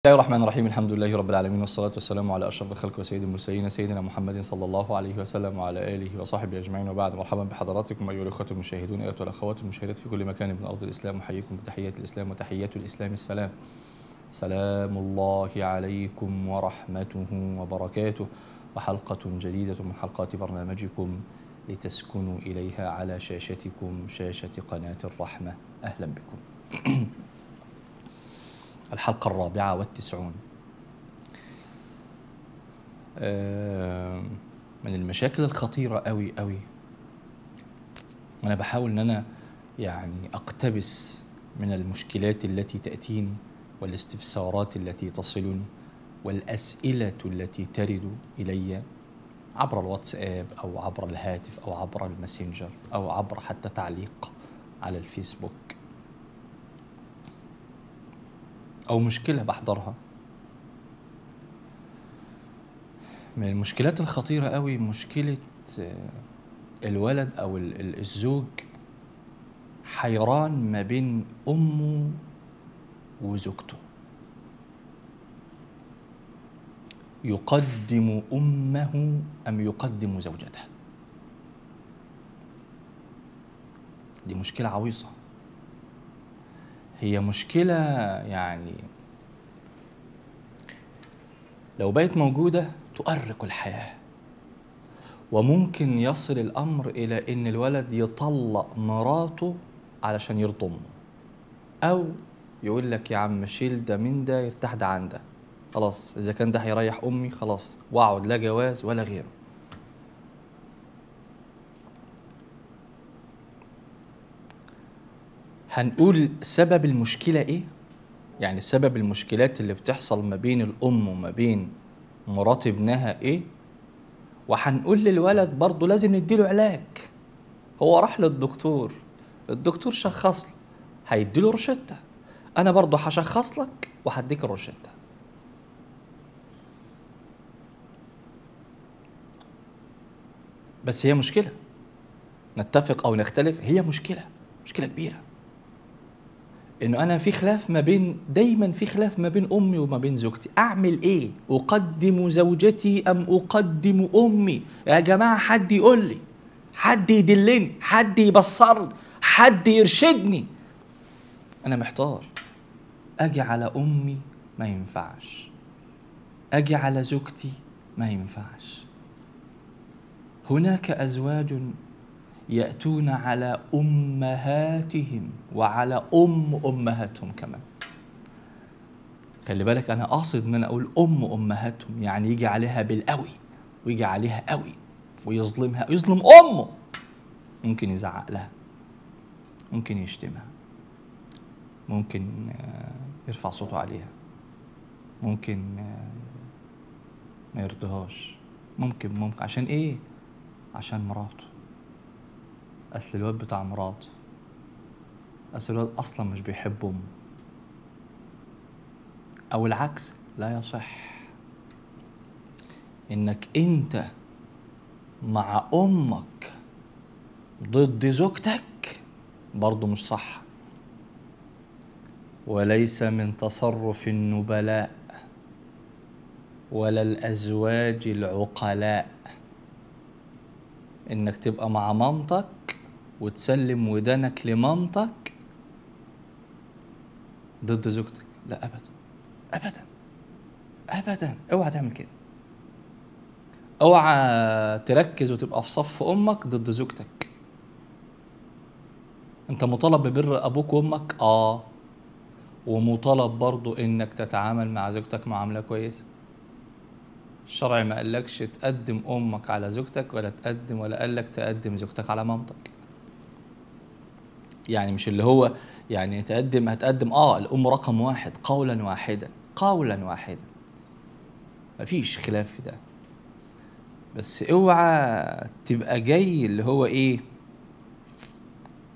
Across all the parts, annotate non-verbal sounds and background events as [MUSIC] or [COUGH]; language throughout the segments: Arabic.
بسم الله الرحمن الرحيم. الحمد لله رب العالمين والصلاة والسلام على أشرف الخلق وسيد المرسلين سيدنا محمد صلى الله عليه وسلم وعلى آله وصحبه أجمعين. وبعد مرحبا بحضراتكم أيها الأخوة المشاهدون أيها الأخوات المشاهدات في كل مكان من أرض الإسلام. أحييكم بتحيات الإسلام وتحيات الإسلام السلام. سلام الله عليكم ورحمته وبركاته. وحلقة جديدة من حلقات برنامجكم لتسكنوا إليها على شاشتكم شاشة قناة الرحمة. أهلا بكم. [CLEARS THROAT] الحلقة الرابعة والتسعون. من المشاكل الخطيرة قوي قوي أنا بحاول إن أنا يعني أقتبس من المشكلات التي تأتيني والاستفسارات التي تصلني والأسئلة التي ترد إلي عبر الواتساب أو عبر الهاتف أو عبر الماسنجر أو عبر حتى تعليق على الفيسبوك. أو مشكلة بحضرها. من المشكلات الخطيرة قوي مشكلة آه، الولد ال- الزوج حيران ما بين أمه وزوجته. يقدم أمه أم يقدم زوجته؟ دي مشكلة عويصة. هي مشكلة يعني لو بقت موجودة تؤرق الحياة وممكن يصل الأمر إلى إن الولد يطلق مراته علشان يرضى أمه أو يقول لك يا عم شيل ده من ده يرتاح ده عن ده خلاص إذا كان ده هيريح أمي خلاص وأقعد لا جواز ولا غيره. هنقول سبب المشكلة إيه؟ يعني سبب المشكلات اللي بتحصل ما بين الأم وما بين مرات ابنها إيه؟ وهنقول للولد برضه لازم نديله علاج. هو راح للدكتور الدكتور شخص له هيديله روشتة. أنا برضه هشخص لك وهديك الروشتة. بس هي مشكلة. نتفق أو نختلف هي مشكلة مشكلة كبيرة. إنه أنا في خلاف ما بين دايما في خلاف ما بين أمي وما بين زوجتي. أعمل إيه؟ أقدم زوجتي أم أقدم أمي؟ يا جماعة حد يقول لي حد يدلني حد يبصرني حد يرشدني. أنا محتار. أجي على أمي ما ينفعش. أجي على زوجتي ما ينفعش. هناك أزواج يأتون على أمهاتهم وعلى أم أمهاتهم كمان. خلي بالك أنا قاصد إن أنا أقول أم أمهاتهم يعني يجي عليها بالقوي ويجي عليها قوي ويظلمها يظلم أمه. ممكن يزعق لها ممكن يشتمها ممكن آه، يرفع صوته عليها ممكن آه، ما يرضيهاش ممكن ممكن. عشان إيه؟ عشان مراته. أصل الواد بتاع مراته أصل الواد أصلا مش بيحب امه أو العكس لا يصح. إنك أنت مع أمك ضد زوجتك برضه مش صح. وليس من تصرف النبلاء ولا الأزواج العقلاء. إنك تبقى مع مامتك وتسلم ودانك لمامتك ضد زوجتك. لا ابدا. ابدا. ابدا. أوعى تعمل كده. أوعى تركز وتبقى في صف أمك ضد زوجتك. أنت مطالب ببر أبوك وأمك؟ آه. ومطالب برضو إنك تتعامل مع زوجتك معاملة كويسة. الشرع ما قالكش تقدم أمك على زوجتك ولا تقدم ولا قالك تقدم زوجتك على مامتك. يعني مش اللي هو يعني تقدم هتقدم آه الأم رقم واحد قولا واحدا قولا واحدا. مفيش خلاف في ده. بس اوعى تبقى جاي اللي هو إيه؟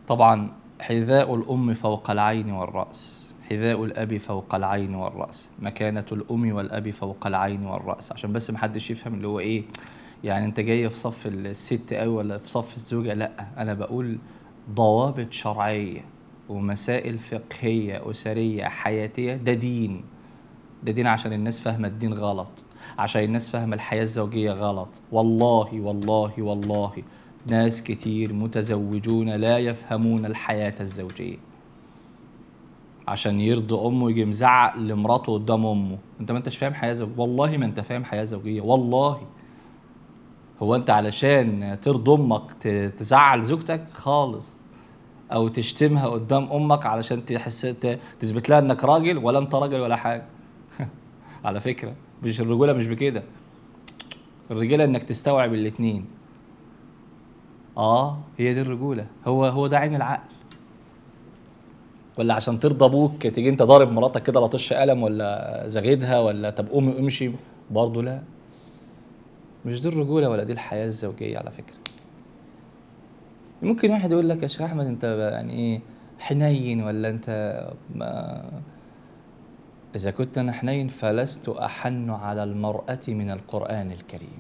طبعا حذاء الأم فوق العين والرأس حذاء الأب فوق العين والرأس مكانة الأم والأب فوق العين والرأس. عشان بس محدش يفهم اللي هو إيه؟ يعني أنت جاي في صف الست قوي ولا في صف الزوجة؟ لأ أنا بقول ضوابط شرعية ومسائل فقهية أسرية حياتية ده دين. ده دين عشان الناس فاهمة الدين غلط. عشان الناس فاهمة الحياة الزوجية غلط. والله والله والله ناس كتير متزوجون لا يفهمون الحياة الزوجية. عشان يرضي أمه يجي مزعق لمراته قدام أمه. أنت ما أنتش فاهم حياة زوجية؟ والله ما أنت فاهم حياة زوجية. والله. هو انت علشان ترضي أمك تزعل زوجتك خالص أو تشتمها قدام أمك علشان تحس تثبت لها إنك راجل ولا أنت راجل ولا حاجة. [LAUGHS] على فكرة مش الرجولة مش بكده. الرجالة إنك تستوعب الاتنين. آه هي دي الرجولة. هو هو ده عين العقل. ولا عشان ترضى أبوك تيجي أنت ضارب مراتك كده لطش قلم ولا زغيدها ولا طب قومي امشي برضه لا. مش دي الرجولة ولا دي الحياة الزوجية على فكرة. ممكن واحد يقول لك يا شيخ أحمد أنت يعني إيه حنين ولا أنت ما إذا كنت أنا حنين فلست أحن على المرأة من القرآن الكريم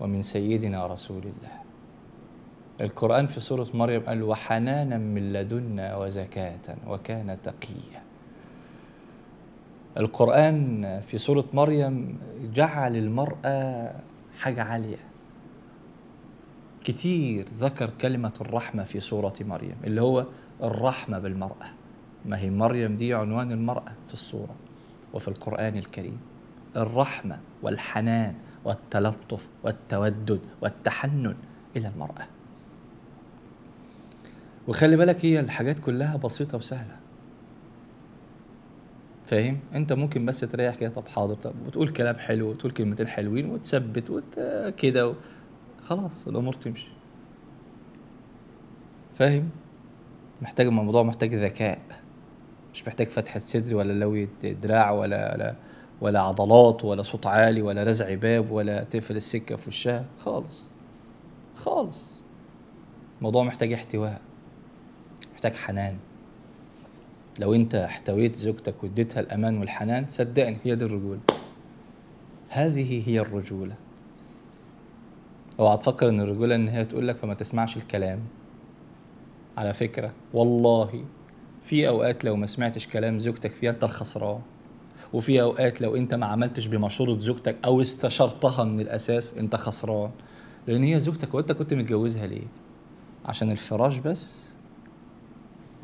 ومن سيدنا رسول الله. القرآن في سورة مريم قال وحنانا من لدنا وزكاة وكان تقيا. القرآن في سورة مريم جعل المرأة حاجة عالية. كتير ذكر كلمة الرحمة في سورة مريم اللي هو الرحمة بالمرأة. ما هي مريم دي عنوان المرأة في السورة وفي القرآن الكريم. الرحمة والحنان والتلطف والتودد والتحنن إلى المرأة. وخلي بالك هي الحاجات كلها بسيطة وسهلة. فاهم؟ انت ممكن بس تريح كده طب حاضر طب وتقول كلام حلو وتقول كلمتين حلوين وتثبت وت... خلاص الأمور تمشي. فاهم؟ محتاج الموضوع محتاج ذكاء. مش محتاج فتحة صدر ولا لوية دراع ولا ولا ولا عضلات ولا صوت عالي ولا رزع باب ولا تقفل السكة في وشها. خالص. خالص. الموضوع محتاج احتواء. محتاج حنان. لو انت احتويت زوجتك واديتها الأمان والحنان صدقني هي دي الرجولة. هذه هي الرجولة. اوعى تفكر ان الرجولة ان هي تقول لك فما تسمعش الكلام. على فكرة والله في أوقات لو ما سمعتش كلام زوجتك فيها انت الخسران. وفي أوقات لو انت ما عملتش بمشورة زوجتك أو استشرتها من الأساس انت خسران. لأن هي زوجتك وانت كنت متجوزها ليه؟ عشان الفراش بس؟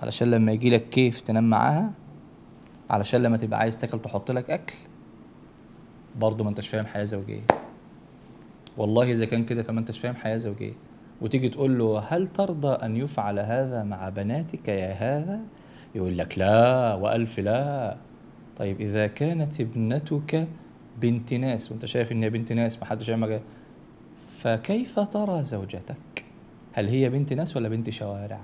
علشان لما يجي لك كيف تنام معاها علشان لما تبقى عايز تاكل تحط لك أكل برضه ما أنتش فاهم حياة زوجية. والله إذا كان كده فما أنتش فاهم حياة زوجية. وتيجي تقول له هل ترضى أن يفعل هذا مع بناتك يا هذا؟ يقول لك لا وألف لا. طيب إذا كانت ابنتك بنت ناس وأنت شايف إن هي بنت ناس ما حدش يعمل فكيف ترى زوجتك؟ هل هي بنت ناس ولا بنت شوارع؟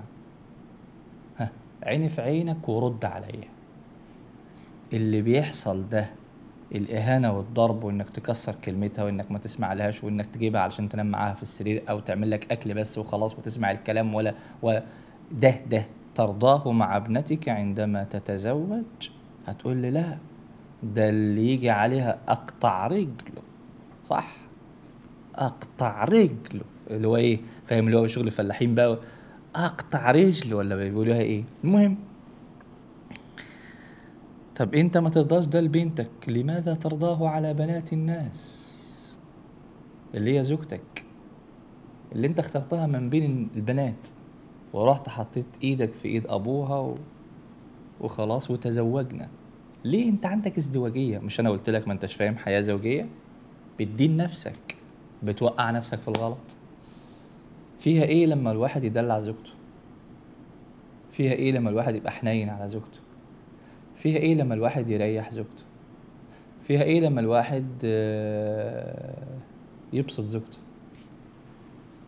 عيني في عينك ورد عليا. اللي بيحصل ده الإهانة والضرب وإنك تكسر كلمتها وإنك ما تسمع لهاش وإنك تجيبها علشان تنام معاها في السرير أو تعمل لك أكل بس وخلاص وتسمع الكلام ولا ولا. ده ده ترضاه مع ابنتك عندما تتزوج؟ هتقول لي لا. ده اللي يجي عليها أقطع رجله. صح؟ أقطع رجله. اللي هو إيه؟ فاهم؟ اللي هو شغل الفلاحين بقى أقطع رجله ولا بيقولوها إيه؟ المهم. طب أنت ما ترضاش ده لبنتك لماذا ترضاه على بنات الناس؟ اللي هي زوجتك. اللي أنت اخترتها من بين البنات. ورحت حطيت إيدك في إيد أبوها و... وخلاص وتزوجنا. ليه أنت عندك ازدواجية؟ مش أنا قلت لك ما أنتش فاهم حياة زوجية؟ بتدين نفسك. بتوقع نفسك في الغلط. فيها إيه لما الواحد يدلع زوجته؟ فيها إيه لما الواحد يبقى حنين على زوجته؟ فيها إيه لما الواحد يريح زوجته؟ فيها إيه لما الواحد آه، يبسط زوجته؟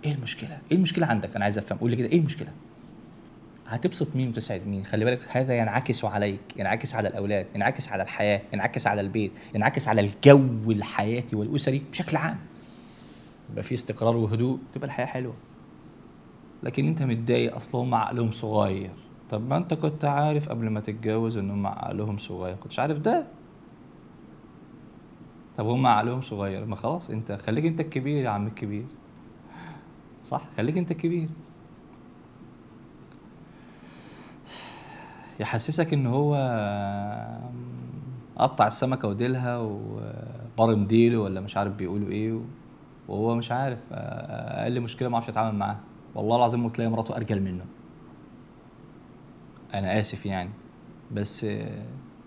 إيه المشكلة؟ إيه المشكلة عندك؟ أنا عايز أفهم قول لي كده إيه المشكلة؟ هتبسط مين وتسعد مين؟ خلي بالك هذا ينعكس عليك ينعكس على الأولاد ينعكس على الحياة ينعكس على البيت ينعكس على الجو الحياتي والأسري بشكل عام. يبقى في استقرار وهدوء تبقى الحياة حلوة. لكن انت متضايق أصلا هم عقلهم صغير. طب ما انت كنت عارف قبل ما تتجوز ان هم عقلهم صغير. كنتش عارف ده. طب هم عقلهم صغير. ما خلاص انت خليك انت الكبير يا عم الكبير. صح؟ خليك انت الكبير. يحسسك ان هو قطع السمكة وديلها وبرم ديله ولا مش عارف بيقولوا إيه وهو مش عارف أقل مشكلة ما أعرفش اتعامل معاها. والله العظيم ممكن تلاقي مراته أرجل منه. أنا آسف يعني بس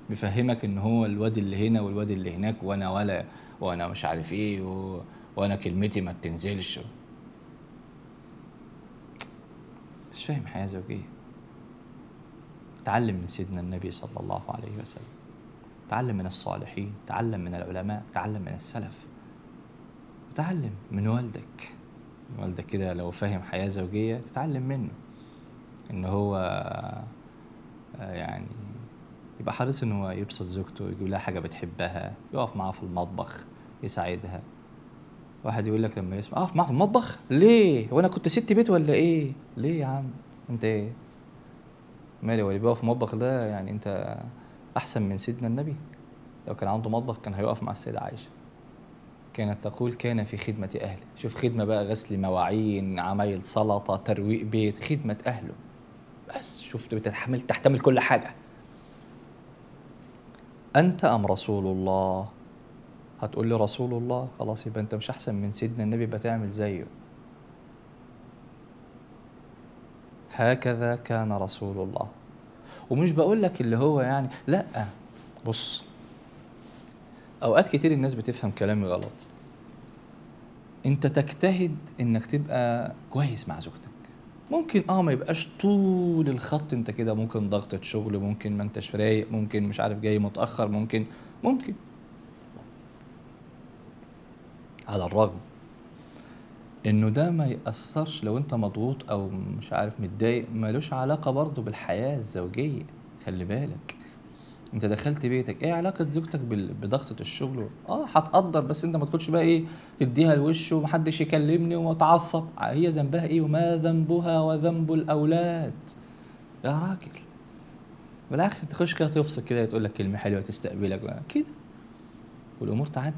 بيفهمك إن هو الواد اللي هنا والواد اللي هناك وأنا ولا وأنا مش عارف إيه و... وأنا كلمتي ما بتنزلش. مش فاهم حياه زوجيه تعلم من سيدنا النبي صلى الله عليه وسلم. تعلم من الصالحين تعلم من العلماء تعلم من السلف. تعلم من والدك. والدك كده لو فاهم حياة زوجية تتعلم منه إن هو آه، يعني يبقى حريص إن هو يبسط زوجته يجيب لها حاجة بتحبها يقف معاها في المطبخ يساعدها. واحد يقول لك لما يسمع أقف معاها في المطبخ؟ ليه؟ وأنا كنت ست بيت ولا إيه؟ ليه يا عم؟ أنت إيه؟ مالي؟ واللي بيقف في المطبخ ده يعني أنت أحسن من سيدنا النبي. لو كان عنده مطبخ كان هيقف مع السيدة عائشة. كانت تقول كان في خدمة أهله. شوف خدمة بقى غسل مواعين عمايل سلطة ترويق بيت خدمة أهله. بس شفت بتحمل تحتمل كل حاجة. أنت أم رسول الله؟ هتقول لي رسول الله؟ خلاص يبقى أنت مش أحسن من سيدنا النبي يبقى تعمل زيه. هكذا كان رسول الله. ومش بقول لك اللي هو يعني لأ بص أوقات كتير الناس بتفهم كلامي غلط. أنت تجتهد إنك تبقى كويس مع زوجتك. ممكن آه ما يبقاش طول الخط أنت كده ممكن ضغطة شغل ممكن ما أنتش رايق ممكن مش عارف جاي متأخر ممكن ممكن. على الرغم إنه ده ما يأثرش لو أنت مضغوط أو مش عارف متضايق ملوش علاقة برضه بالحياة الزوجية خلي بالك. انت دخلت بيتك إيه علاقة زوجتك بضغطة الشغل آه هتقدر بس انت ما تدخلش بقى إيه تديها الوش ومحدش يكلمني واتعصب هي ذنبها إيه؟ وما ذنبها وذنب الأولاد. يا راجل. بالاخر تخش كده تفصل كده تقول لك كلمة حلوة تستقبلك كده. والأمور تعدي.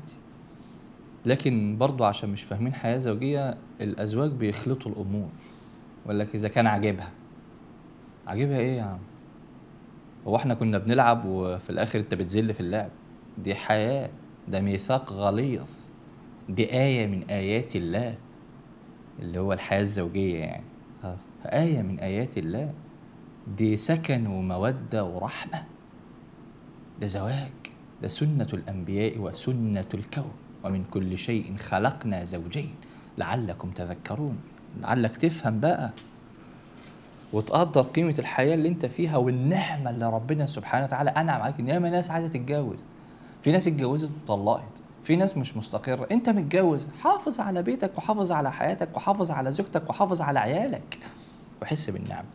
لكن برضو عشان مش فاهمين حياة زوجية الأزواج بيخلطوا الأمور. يقول لك إذا كان عاجبها. عاجبها إيه يا عم؟ هو إحنا كنا بنلعب وفي الآخر أنت بتذل في اللعب. دي حياة ده ميثاق غليظ. دي آية من آيات الله اللي هو الحياة الزوجية يعني. خلاص. آية من آيات الله. دي سكن ومودة ورحمة. ده زواج. ده سنة الأنبياء وسنة الكون. ومن كل شيء خلقنا زوجين. لعلكم تذكرون. لعلك تفهم بقى وتقدر قيمة الحياة اللي انت فيها والنعمة اللي ربنا سبحانه وتعالى أنعم عليك. ياما ناس عايزة تتجوز. في ناس اتجوزت وطلقت. في ناس مش مستقرة. انت متجوز. حافظ على بيتك وحافظ على حياتك وحافظ على زوجتك وحافظ على عيالك. وحس بالنعمة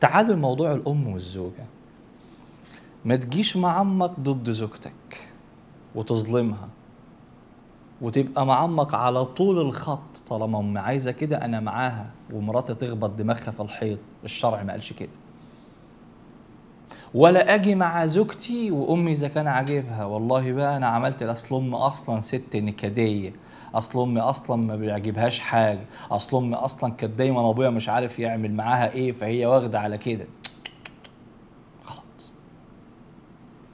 تعالوا لموضوع الأم والزوجة. ما تجيش معمق ضد زوجتك وتظلمها. وتبقى معمق على طول الخط طالما ام عايزة كده أنا معاها ومراتي تخبط دماغها في الحيط الشرع ما قالش كده. ولا أجي مع زوجتي وأمي إذا كان عاجبها. والله بقى أنا عملت أصل أمي أصلا ست نكدية. أصل أمي أصلا ما بيعجبهاش حاجة. أصل أمي أصلا كانت دايما أبويا مش عارف يعمل معاها إيه فهي واخدة على كده غلط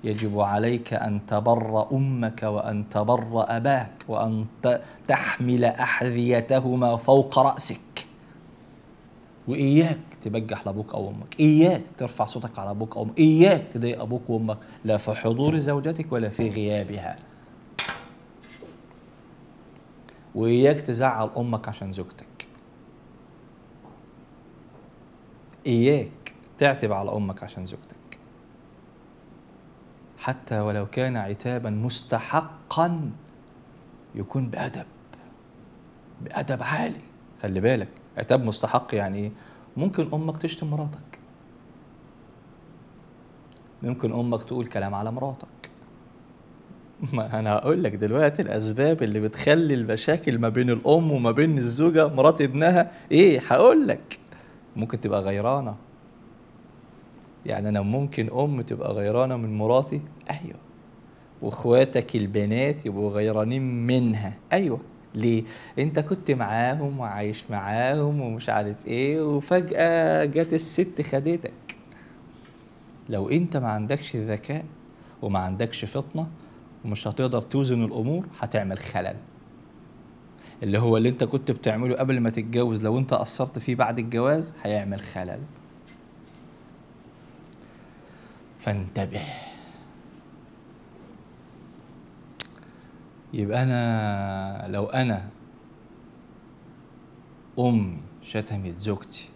يجب عليك أن تبر أمك وأن تبر أباك وأن ت- تحمل أحذيتهما فوق رأسك. وإياك تبجح لأبوك أو أمك. إياك ترفع صوتك على أبوك أو أمك. إياك تضايق أبوك وأمك. لا في حضور زوجتك ولا في غيابها. وإياك تزعل أمك عشان زوجتك. إياك تعتب على أمك عشان زوجتك. حتى ولو كان عتابا مستحقا يكون بأدب بأدب عالي. خلي بالك عتاب مستحق يعني إيه؟ ممكن أمك تشتم مراتك. ممكن أمك تقول كلام على مراتك. ما أنا هقول لك دلوقتي الأسباب اللي بتخلي المشاكل ما بين الأم وما بين الزوجة مرات ابنها إيه؟ هقول لك ممكن تبقى غيرانة. يعني أنا ممكن ام تبقى غيرانة من مراتي؟ أيوه. وإخواتك البنات يبقوا غيرانين منها؟ أيوه. ليه؟ أنت كنت معاهم وعايش معاهم ومش عارف إيه وفجأة جت الست خدتك. لو أنت ما عندكش ذكاء وما عندكش فطنة ومش هتقدر توزن الأمور هتعمل خلل. اللي هو اللي أنت كنت بتعمله قبل ما تتجوز لو أنت قصرت فيه بعد الجواز هيعمل خلل. فانتبه. يبقى أنا لو أنا أم شتمت زوجتي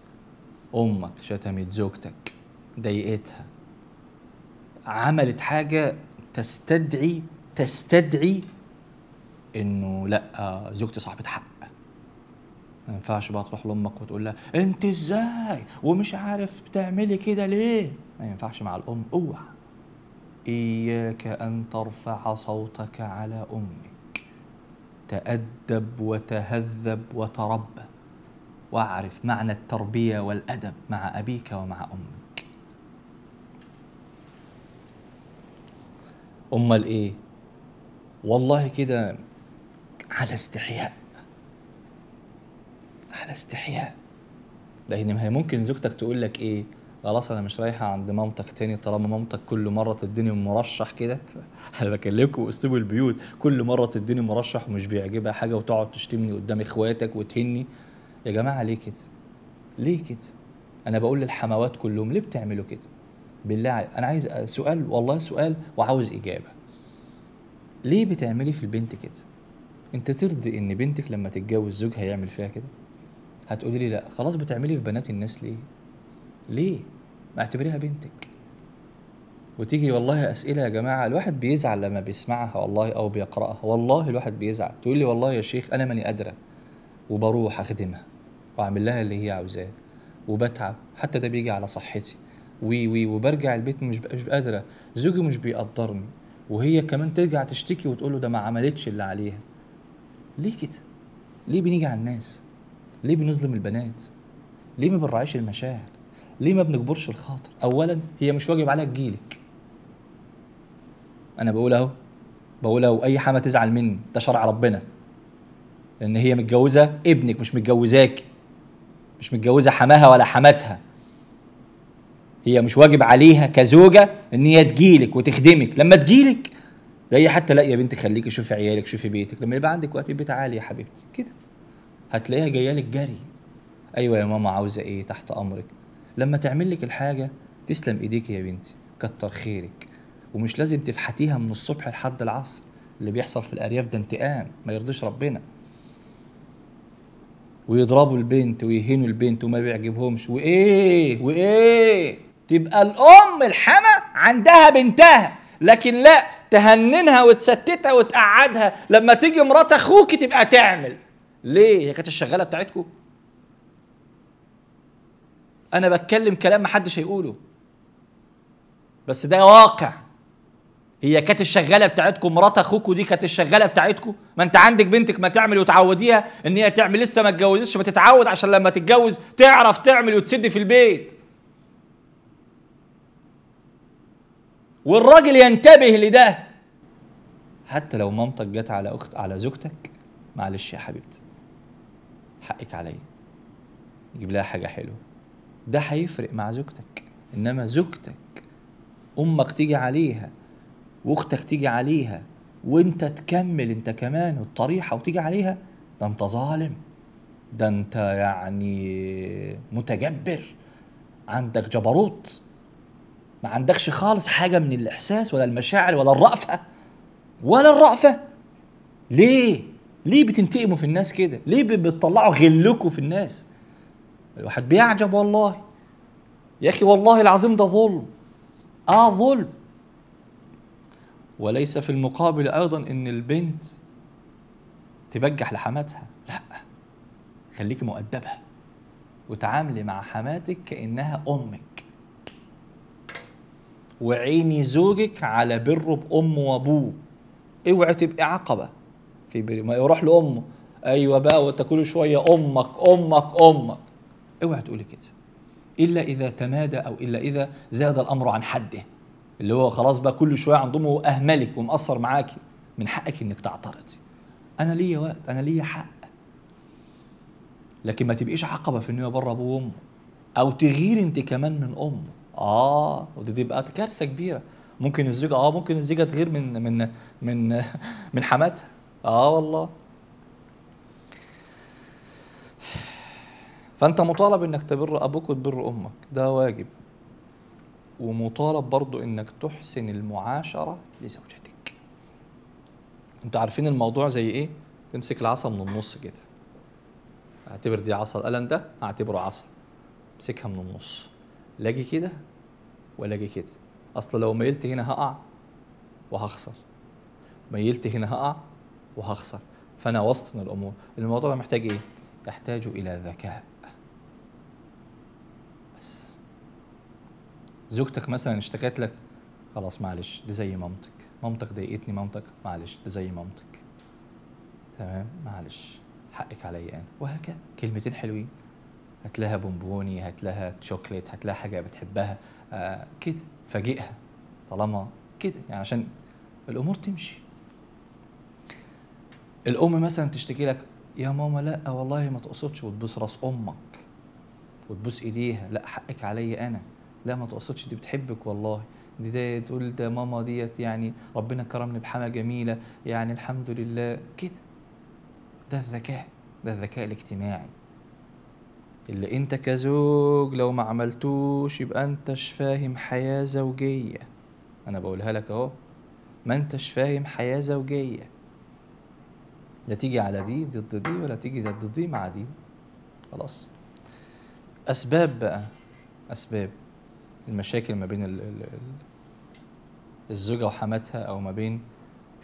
أمك شتمت زوجتك ضايقتها عملت حاجة تستدعي تستدعي إنه لأ زوجتي صاحبة حق. ما ينفعش بقى تروح لأمك وتقول لها أنت إزاي ومش عارف بتعملي كده ليه؟ ما ينفعش مع الأم اوعى. إياك أن ترفع صوتك على أمك. تأدب وتهذب وتربى واعرف معنى التربية والأدب مع أبيك ومع أمك. أمال إيه؟ والله كده على استحياء. على استحياء. لأن ما هي ممكن زوجتك تقول لك إيه؟ خلاص أنا مش رايحه عند مامتك تاني طالما مامتك كل مرة تديني مرشح كده. [LAUGHS] أنا بكلمكم اسلوب البيوت كل مرة تديني مرشح ومش بيعجبها حاجة وتقعد تشتمني قدام إخواتك وتهني. يا جماعة ليه كده؟ ليه كده؟ أنا بقول للحموات كلهم ليه بتعملوا كده؟ بالله عليك أنا عايز سؤال والله سؤال وعاوز إجابة. ليه بتعملي في البنت كده؟ أنت ترضي إن بنتك لما تتجوز زوجها يعمل فيها كده؟ هتقولي لي لا. خلاص بتعملي في بنات الناس ليه؟ ليه؟ ما اعتبريها بنتك. وتيجي والله أسئلة يا جماعة الواحد بيزعل لما بيسمعها والله أو بيقرأها. والله الواحد بيزعل. تقول لي والله يا شيخ أنا ماني قادرة. وبروح أخدمها. وأعمل لها اللي هي عاوزاه. وبتعب. حتى ده بيجي على صحتي. وي وي وبرجع البيت مش مش قادره زوجي مش بيقدرني. وهي كمان ترجع تشتكي وتقول له ده ما عملتش اللي عليها. ليه كده؟ ليه بنيجي على الناس؟ ليه بنظلم البنات؟ ليه ما بنراعيش المشاعر؟ ليه ما بنجبرش الخاطر؟ اولا هي مش واجب عليها تجيلك أنا بقول أهو بقول أهو أي حما تزعل مني ده شرع ربنا. لأن هي متجوزة ابنك مش متجوزاك. مش متجوزة حماها ولا حماتها. هي مش واجب عليها كزوجة إن هي تجيلك وتخدمك. لما تجيلك ده هي حتى لا يا بنتي خليكي شوفي عيالك شوفي بيتك. لما يبقى عندك وقت البيت عالي يا حبيبتي. كده. هتلاقيها جاية لك جري. أيوه يا ماما عاوزة إيه؟ تحت أمرك. لما تعمل لك الحاجة تسلم إيديك يا بنتي كتر خيرك. ومش لازم تفحتيها من الصبح لحد العصر اللي بيحصل في الأرياف ده انتقام ما يرضيش ربنا. ويضربوا البنت ويهينوا البنت وما بيعجبهمش. وإيه؟ وإيه؟ تبقى الأم الحما عندها بنتها. لكن لا تهننها وتستتها وتقعدها. لما تيجي مرات أخوك تبقى تعمل. ليه؟ هي كانت الشغالة بتاعتكم أنا بتكلم كلام محدش هيقوله. بس ده واقع. هي كانت الشغالة بتاعتكم مرات أخوكوا دي كانت الشغالة بتاعتكم ما أنت عندك بنتك ما تعمل وتعوديها إن هي تعمل لسه ما اتجوزتش ما تتعود عشان لما تتجوز تعرف تعمل وتسد في البيت. والراجل ينتبه لده. حتى لو مامتك جت على أخت على زوجتك معلش يا حبيبتي حقك عليا. جيب لها حاجة حلوة. ده هيفرق مع زوجتك إنما زوجتك أمك تيجي عليها وأختك تيجي عليها وأنت تكمل أنت كمان الطريحة وتيجي عليها ده أنت ظالم ده أنت يعني متجبر عندك جبروت ما عندكش خالص حاجة من الإحساس ولا المشاعر ولا الرأفة ولا الرأفة. ليه؟ ليه بتنتقموا في الناس كده؟ ليه بتطلعوا غلكوا في الناس؟ الواحد بيعجب والله. يا أخي والله العظيم ده ظلم. آه ظلم. وليس في المقابل أيضا إن البنت تبجح لحماتها. لا خليكي مؤدبة وتعاملي مع حماتك كأنها أمك. وعيني زوجك على بره بامه وأبوه. اوعي تبقي عقبة. في ما يروح لأمه. أيوه بقى كل شوية. أمك أمك أمك. اوعي تقولي كده. إلا إذا تمادى أو إلا إذا زاد الأمر عن حده. اللي هو خلاص بقى كل شوية عن ضمه واهملك ومقصر معاكي. من حقك إنك تعترضي. أنا ليا وقت أنا ليا حق. لكن ما تبقيش عقبة في إنه بره أبوه وأمه. أو تغير أنت كمان من أمه. آه ودي تبقى كارثة كبيرة. ممكن الزوجة آه ممكن الزوجة تغير من من من من حماتها. آه والله. فأنت مطالب إنك تبر أبوك وتبر أمك. ده واجب. ومطالب برضو إنك تحسن المعاشرة لزوجتك. أنتوا عارفين الموضوع زي إيه؟ تمسك العصا من النص كده. اعتبر دي عصا القلم ده أعتبره عصا. امسكها من النص. لاجي كده ولاجي كده. أصل لو ميلت هنا هقع وهخسر. ميلت هنا هقع وهخسر. فأنا وسطن الأمور. الموضوع محتاج إيه؟ يحتاج إلى ذكاء بس زوجتك مثلا اشتكت لك خلاص معلش دي زي مامتك. مامتك ضايقتني مامتك معلش دي زي مامتك. تمام؟ معلش حقك عليا أنا. وهكذا. كلمتين حلوين. هات لها بونبوني هات لها شوكليت هات لها حاجة بتحبها. آه كده. فاجئها. طالما كده. يعني عشان الأمور تمشي. الأم مثلا تشتكي لك يا ماما لا والله ما تقصدش وتبوس راس أمك. وتبوس إيديها. لا حقك عليا أنا. لا ما تقصدش دي بتحبك والله. دي ده تقول ده ماما ديت يعني ربنا كرمني بحما جميلة يعني الحمد لله كده. ده الذكاء ده الذكاء الاجتماعي. اللي انت كزوج لو ما عملتوش يبقى انتش فاهم حياة زوجية. أنا بقولها لك اهو. ما انتش فاهم حياة زوجية. لا تيجي على دي ضد دي ولا تيجي ضد دي مع دي. خلاص. أسباب بقى أسباب. المشاكل ما بين ال- ال- ال- الزوجة وحماتها أو ما بين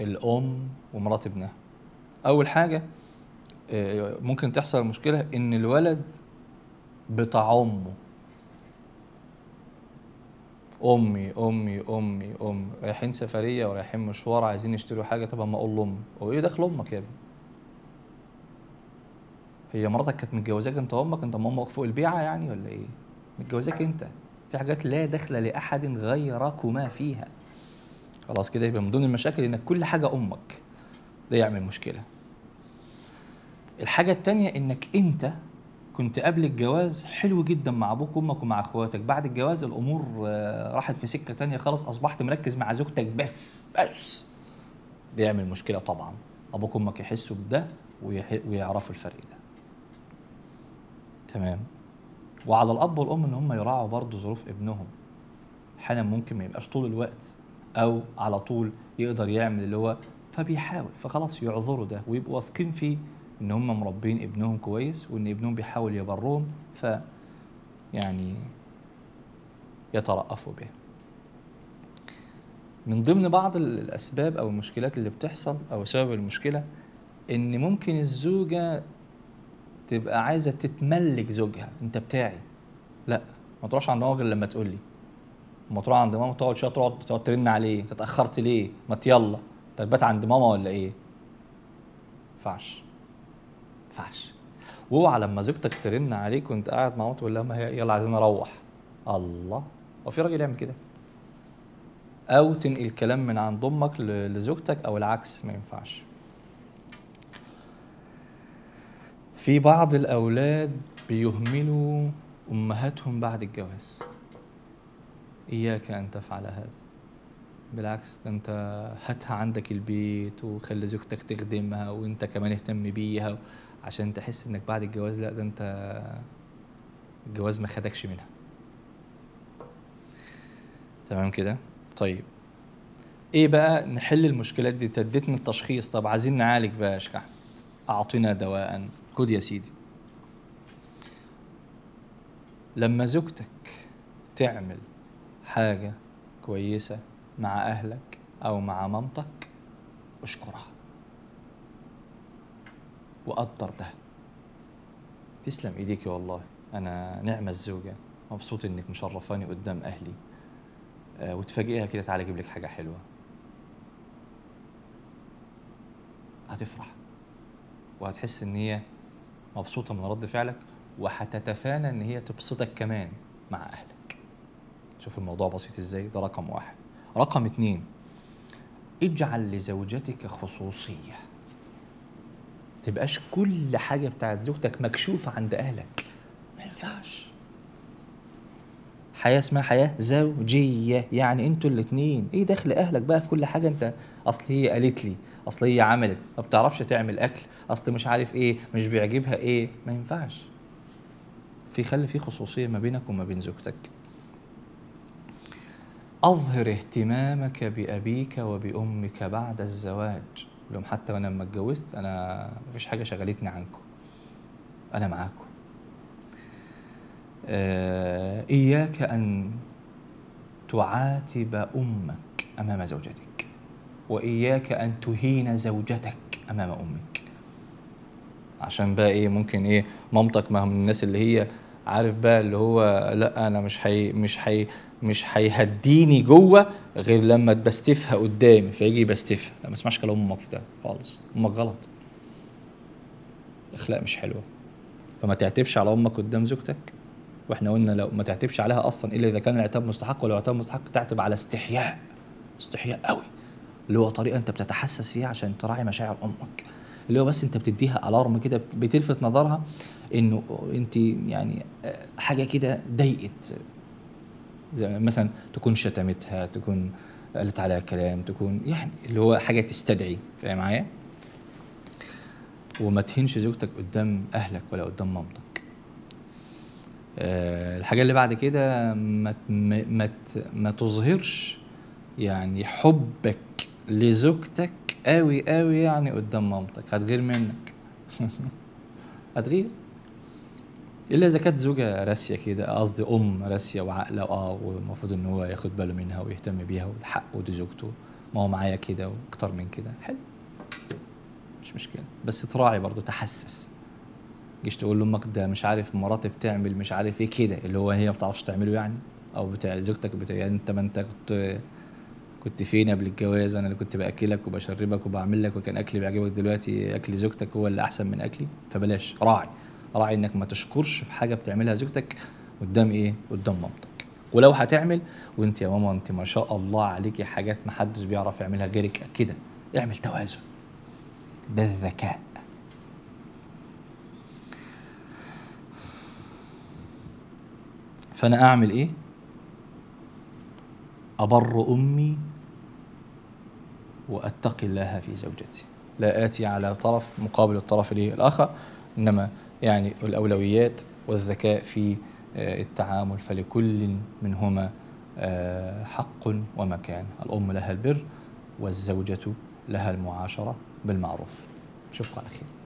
الأم ومرات ابنها. أول حاجة آه، ممكن تحصل مشكلة إن الولد بتاع امه أمي أمي أمي امي رايحين سفرية ورايحين مشوار عايزين يشتروا حاجة طب أما أقول لأمي هو إيه دخل أمك يا ابني؟ هي مراتك كانت متجوزاك أنت وأمك؟ أنت أمك فوق البيعة يعني ولا إيه؟ متجوزاك أنت. في حاجات لا دخل لأحد غيركما فيها. خلاص كده يبقى من ضمن المشاكل إنك كل حاجة أمك. ده يعمل مشكلة. الحاجة التانية إنك أنت كنت قبل الجواز حلو جدا مع أبوك وأمك ومع أخواتك. بعد الجواز الأمور آه، راحت في سكة تانية خلاص أصبحت مركز مع زوجتك بس بس. ده يعمل مشكلة طبعا. أبوك وأمك يحسوا بده ويعرفوا الفرق ده. تمام؟ وعلى الأب والأم إن هم يراعوا برضه ظروف ابنهم. أحيانا ممكن ما يبقاش طول الوقت أو على طول يقدر يعمل اللي هو فبيحاول فخلاص يعذروا ده ويبقوا واثقين فيه إن هم مربين ابنهم كويس وإن ابنهم بيحاول يبرهم ف يعني يترأفوا به. من ضمن بعض ال- الأسباب أو المشكلات اللي بتحصل أو سبب المشكلة إن ممكن الزوجة تبقى عايزة تتملك زوجها. انت بتاعي. لا ما تروحش عند ماما غير لما تقول لي. ما تروح عند ماما تقعد شوية تقعد تقعد ترن عليه. انت اتأخرت ليه؟ ما يلا. تبات عند ماما ولا إيه؟ ينفعش ينفعش واوعى لما زوجتك ترن عليك وانت قاعد مع مامتك تقول لها ما هي يلا عايزين نروح. الله. هو في راجل يعمل كده؟ أو تنقل كلام من عند أمك لزوجتك أو العكس ما ينفعش. في بعض الأولاد بيهملوا أمهاتهم بعد الجواز. إياك أن تفعل هذا. بالعكس ده أنت هاتها عندك البيت وخلي زوجتك تخدمها وأنت كمان اهتم بيها عشان تحس إنك بعد الجواز لأ ده أنت الجواز ما خدكش منها. تمام كده؟ طيب. إيه بقى نحل المشكلات دي؟ انت اديتني التشخيص. طب عايزين نعالج بقى يا شيخ أحمد. اعطنا دواء. خد يا سيدي. لما زوجتك تعمل حاجة كويسة مع أهلك أو مع مامتك أشكرها. وقدر ده. تسلم ايديكي والله. أنا نعمة الزوجة. مبسوط إنك مشرفاني قدام أهلي. آه، وتفاجئها كده تعالى أجيب لك حاجة حلوة. هتفرح. وهتحس إن هي مبسوطة من رد فعلك وهتتفانى إن هي تبسطك كمان مع أهلك. شوف الموضوع بسيط إزاي ده رقم واحد. رقم اتنين اجعل لزوجتك خصوصية. تبقاش كل حاجة بتاعت زوجتك مكشوفة عند أهلك. ما ينفعش. حياة اسمها حياة زوجية. يعني أنتوا الاثنين إيه دخل أهلك بقى في كل حاجة انت؟ أصل هي قالت لي اصل هي عملت. ما بتعرفش تعمل أكل. أصل مش عارف إيه مش بيعجبها إيه. ما ينفعش. في خلي في خصوصية ما بينك وما بين زوجتك. أظهر اهتمامك بأبيك وبأمك بعد الزواج. لهم حتى وأنا لما اتجوزت أنا مفيش حاجة شغلتني عنكم. أنا معاكم. آه، إياك أن تعاتب أمك أمام زوجتك. وإياك أن تهين زوجتك أمام أمك. عشان بقى إيه ممكن إيه مامتك ما من الناس اللي هي عارف بقى اللي هو لأ أنا مش حي مش حي مش هيهديني جوه غير لما تبستفها قدامي. فيجي يبستفها. لا ما اسمعش كلام أمك في ده خالص. أمك غلط. أخلاق مش حلوة. فما تعتبش على أمك قدام زوجتك. وإحنا قلنا لو ما تعتبش عليها أصلا إلا إذا كان العتاب مستحق ولو عتاب مستحق تعتب على استحياء. استحياء قوي. اللي هو طريقة أنت بتتحسس فيها عشان تراعي مشاعر أمك. اللي هو بس أنت بتديها الارم كده بتلفت نظرها إنه أنت يعني آه، حاجة كده ضايقت. مثلا تكون شتمتها تكون قالت عليها كلام تكون يعني اللي هو حاجة تستدعي. فاهم معايا؟ وما تهينش زوجتك قدام أهلك ولا قدام مامتك. آه، الحاجة اللي بعد كده ما ما ما تظهرش يعني حبك لزوجتك قوي قوي يعني قدام مامتك هتغير منك. [LAUGHS] هتغير؟ إلا إذا كانت زوجة راسية كده قصدي أم راسية وعاقلة آه والمفروض إن هو ياخد باله منها ويهتم بيها وده حقه ودي زوجته. ما هو معايا كده وأكتر من كده. حلو. مش مشكلة. بس تراعي برضو تحسس. جيش تقول لأمك ده مش عارف مراتي بتعمل مش عارف إيه كده اللي هو هي ما بتعرفش تعمله يعني؟ أو بتاع زوجتك بتاع يعني أنت ما أنت كنت كنت فين قبل الجواز وأنا اللي كنت بأكلك وبشربك وبعمل لك وكان أكلي بيعجبك دلوقتي أكل زوجتك هو اللي أحسن من أكلي؟ فبلاش راعي راعي إنك ما تشكرش في حاجة بتعملها زوجتك قدام إيه؟ قدام مامتك. ولو هتعمل وأنت يا ماما أنت ما شاء الله عليكي حاجات ما حدش بيعرف يعملها غيرك كده اعمل توازن بالذكاء. فأنا أعمل إيه؟ أبر أمي واتقي الله في زوجتي. لا آتي على طرف مقابل الطرف الايه الآخر إنما يعني الأولويات والذكاء في آه، التعامل. فلكل منهما آه، حق ومكان. الأم لها البر والزوجة لها المعاشرة بالمعروف. اشوفكم على خير